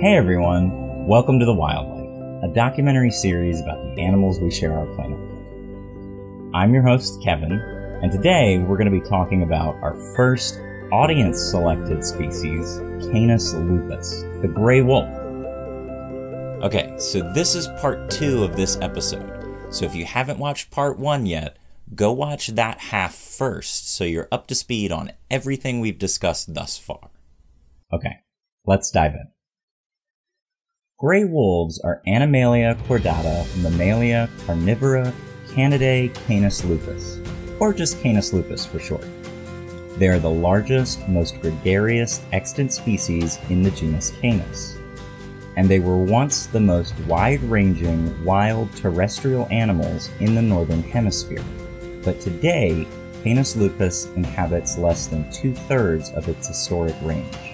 Hey everyone, welcome to The Wildlife, a documentary series about the animals we share our planet. With. I'm your host, Kevin, and today we're going to be talking about our first audience selected species, Canis lupus, the gray wolf. Okay, so this is part two of this episode. So if you haven't watched part one yet, go watch that half first so you're up to speed on everything we've discussed thus far. Okay, let's dive in. Gray wolves are Animalia chordata mammalia carnivora Canidae canis lupus, or just Canis lupus for short. They are the largest, most gregarious extant species in the genus Canis, and they were once the most wide ranging wild terrestrial animals in the northern hemisphere. But today, Canis lupus inhabits less than two thirds of its historic range.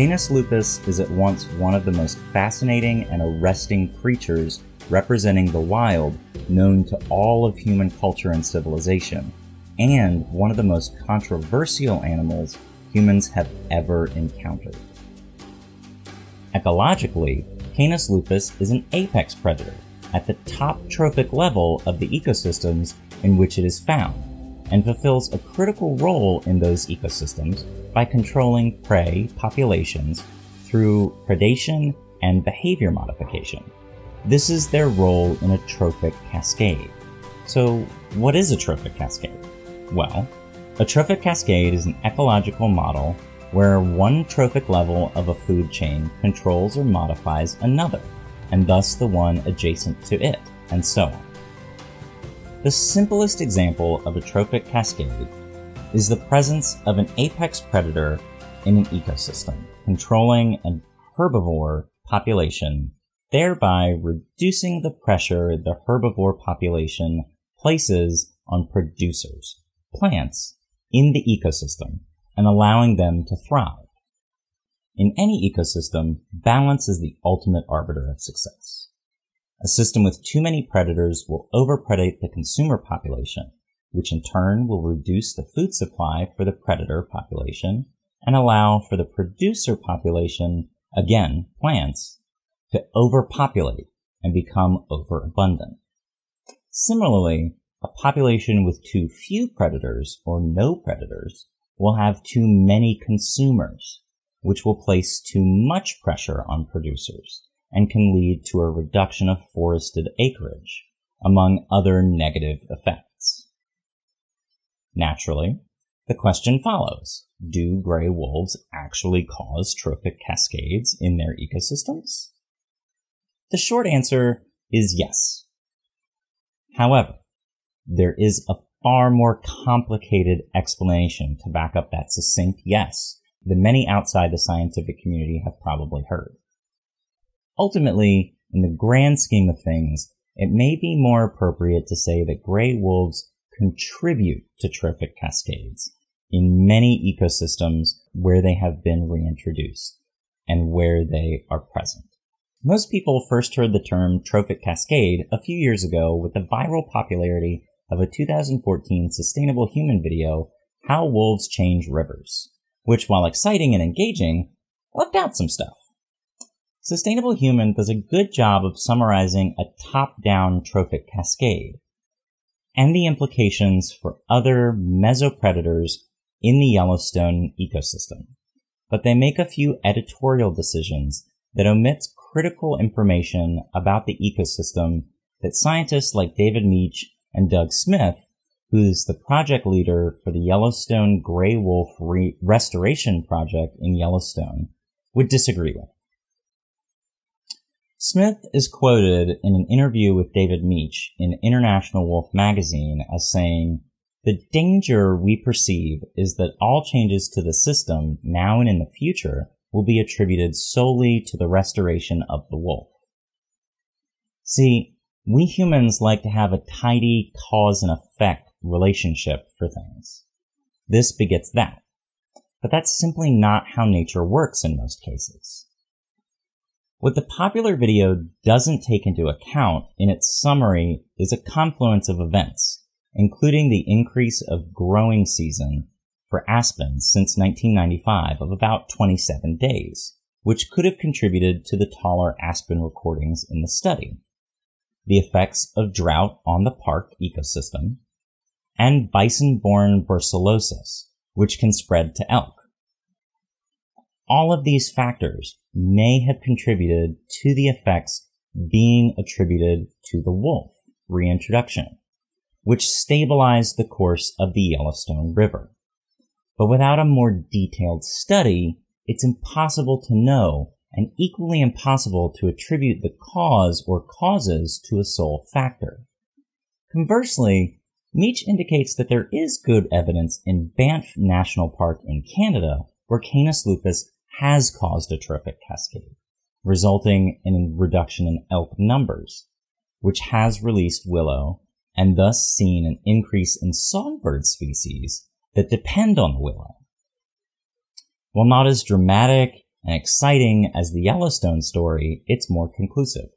Canis lupus is at once one of the most fascinating and arresting creatures representing the wild known to all of human culture and civilization, and one of the most controversial animals humans have ever encountered. Ecologically, Canis lupus is an apex predator at the top trophic level of the ecosystems in which it is found, and fulfills a critical role in those ecosystems by controlling prey populations through predation and behavior modification. This is their role in a trophic cascade. So, what is a trophic cascade? Well, a trophic cascade is an ecological model where one trophic level of a food chain controls or modifies another, and thus the one adjacent to it, and so on. The simplest example of a trophic cascade is the presence of an apex predator in an ecosystem, controlling an herbivore population, thereby reducing the pressure the herbivore population places on producers, plants, in the ecosystem, and allowing them to thrive. In any ecosystem, balance is the ultimate arbiter of success. A system with too many predators will overpredate the consumer population, which in turn will reduce the food supply for the predator population and allow for the producer population, again, plants, to overpopulate and become overabundant. Similarly, a population with too few predators or no predators will have too many consumers, which will place too much pressure on producers and can lead to a reduction of forested acreage, among other negative effects. Naturally, the question follows Do gray wolves actually cause trophic cascades in their ecosystems? The short answer is yes. However, there is a far more complicated explanation to back up that succinct yes than many outside the scientific community have probably heard. Ultimately, in the grand scheme of things, it may be more appropriate to say that gray wolves contribute to trophic cascades in many ecosystems where they have been reintroduced and where they are present. Most people first heard the term trophic cascade a few years ago with the viral popularity of a 2014 sustainable human video, How Wolves Change Rivers, which while exciting and engaging, left out some stuff. Sustainable Human does a good job of summarizing a top-down trophic cascade and the implications for other mesopredators in the Yellowstone ecosystem. But they make a few editorial decisions that omits critical information about the ecosystem that scientists like David Mech and Doug Smith, who's the project leader for the Yellowstone Gray Wolf Re- Restoration Project in Yellowstone, would disagree with. Smith is quoted in an interview with David Mech in International Wolf magazine as saying, The danger we perceive is that all changes to the system, now and in the future, will be attributed solely to the restoration of the wolf. See, we humans like to have a tidy cause and effect relationship for things. This begets that. But that's simply not how nature works in most cases. What the popular video doesn't take into account in its summary is a confluence of events, including the increase of growing season for aspens since 1995 of about 27 days, which could have contributed to the taller aspen recordings in the study, the effects of drought on the park ecosystem, and bison-borne brucellosis, which can spread to elk. All of these factors may have contributed to the effects being attributed to the wolf reintroduction, which stabilized the course of the Yellowstone River. But without a more detailed study, it's impossible to know and equally impossible to attribute the cause or causes to a sole factor. Conversely, Mech indicates that there is good evidence in Banff National Park in Canada where Canis lupus has caused a trophic cascade, resulting in a reduction in elk numbers, which has released willow and thus seen an increase in songbird species that depend on the willow. While not as dramatic and exciting as the Yellowstone story, it's more conclusive.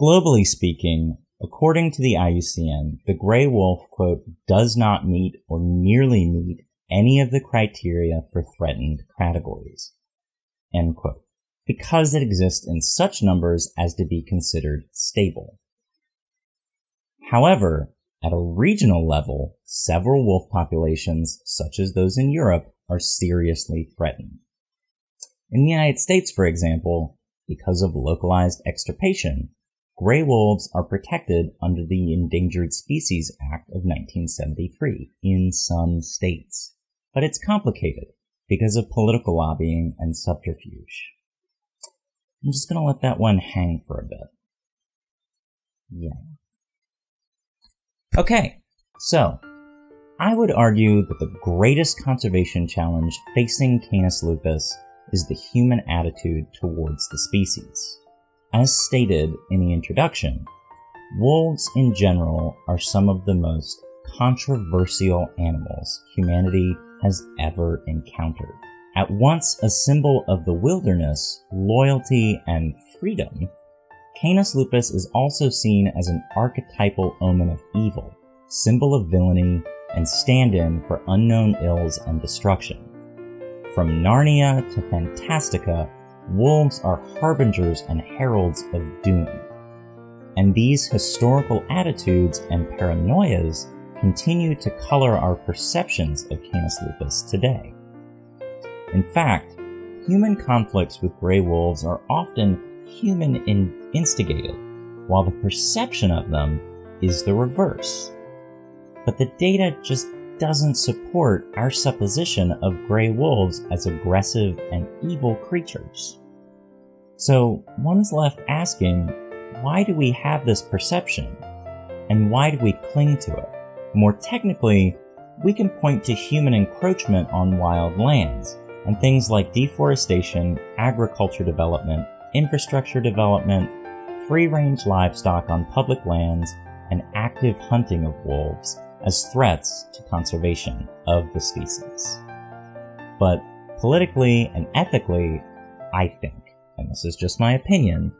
Globally speaking, according to the IUCN, the gray wolf, quote, does not meet or nearly meet any of the criteria for threatened categories, because it exists in such numbers as to be considered stable. However, at a regional level, several wolf populations, such as those in Europe, are seriously threatened. In the United States, for example, because of localized extirpation, gray wolves are protected under the Endangered Species Act of 1973 in some states. But it's complicated because of political lobbying and subterfuge. I'm just gonna let that one hang for a bit. Yeah. Okay, so I would argue that the greatest conservation challenge facing Canis lupus is the human attitude towards the species. As stated in the introduction, wolves in general are some of the most controversial animals humanity has ever encountered. At once a symbol of the wilderness, loyalty, and freedom, Canis lupus is also seen as an archetypal omen of evil, symbol of villainy, and stand-in for unknown ills and destruction. From Narnia to Fantastica, wolves are harbingers and heralds of doom. And these historical attitudes and paranoias continue to color our perceptions of Canis lupus today. In fact, human conflicts with gray wolves are often human instigated, while the perception of them is the reverse. But the data just doesn't support our supposition of gray wolves as aggressive and evil creatures. So one's left asking, why do we have this perception? And why do we cling to it? More technically, we can point to human encroachment on wild lands and things like deforestation, agriculture development, infrastructure development, free range livestock on public lands, and active hunting of wolves as threats to conservation of the species. But politically and ethically, I think, and this is just my opinion,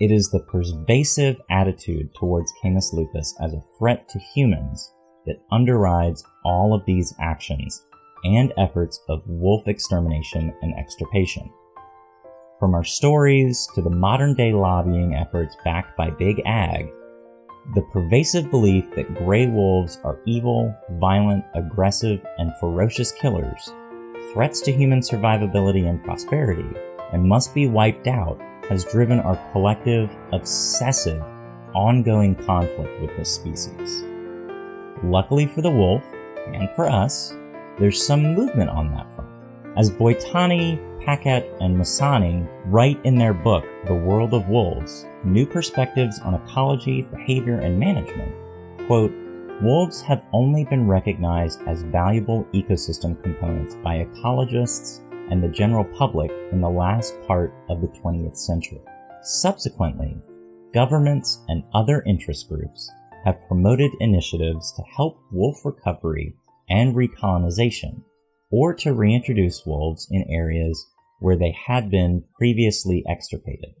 it is the pervasive attitude towards Canis lupus as a threat to humans that underrides all of these actions and efforts of wolf extermination and extirpation. From our stories to the modern day lobbying efforts backed by Big Ag, the pervasive belief that gray wolves are evil, violent, aggressive, and ferocious killers, threats to human survivability and prosperity, and must be wiped out has driven our collective, obsessive, ongoing conflict with this species. Luckily for the wolf, and for us, there's some movement on that front. As Boitani, Paquet, and Musiani write in their book, The World of Wolves, New Perspectives on Ecology, Behavior, and Management, quote, Wolves have only been recognized as valuable ecosystem components by ecologists and the general public in the last part of the 20th century. Subsequently, governments and other interest groups have promoted initiatives to help wolf recovery and recolonization, or to reintroduce wolves in areas where they had been previously extirpated.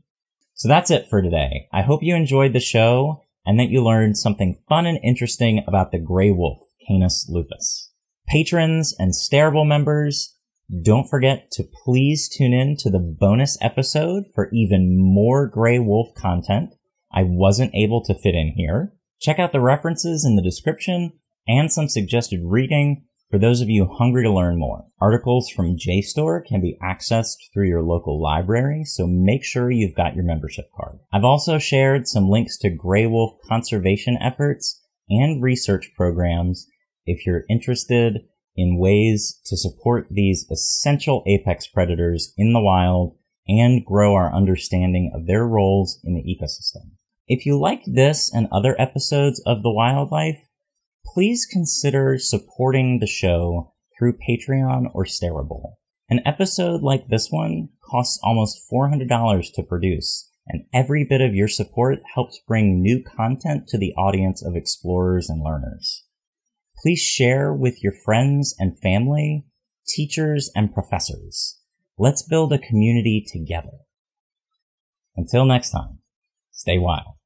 So that's it for today. I hope you enjoyed the show and that you learned something fun and interesting about the gray wolf, Canis lupus. Patrons and Stareable members, Don't forget to please tune in to the bonus episode for even more Grey Wolf content I wasn't able to fit in here. Check out the references in the description and some suggested reading for those of you hungry to learn more. Articles from JSTOR can be accessed through your local library, so make sure you've got your membership card. I've also shared some links to Grey Wolf conservation efforts and research programs if you're interested in ways to support these essential apex predators in the wild and grow our understanding of their roles in the ecosystem. If you like this and other episodes of The Wildlife, please consider supporting the show through Patreon or Stareable. An episode like this one costs almost $400 to produce, and every bit of your support helps bring new content to the audience of explorers and learners. Please share with your friends and family, teachers, and professors. Let's build a community together. Until next time, stay wild.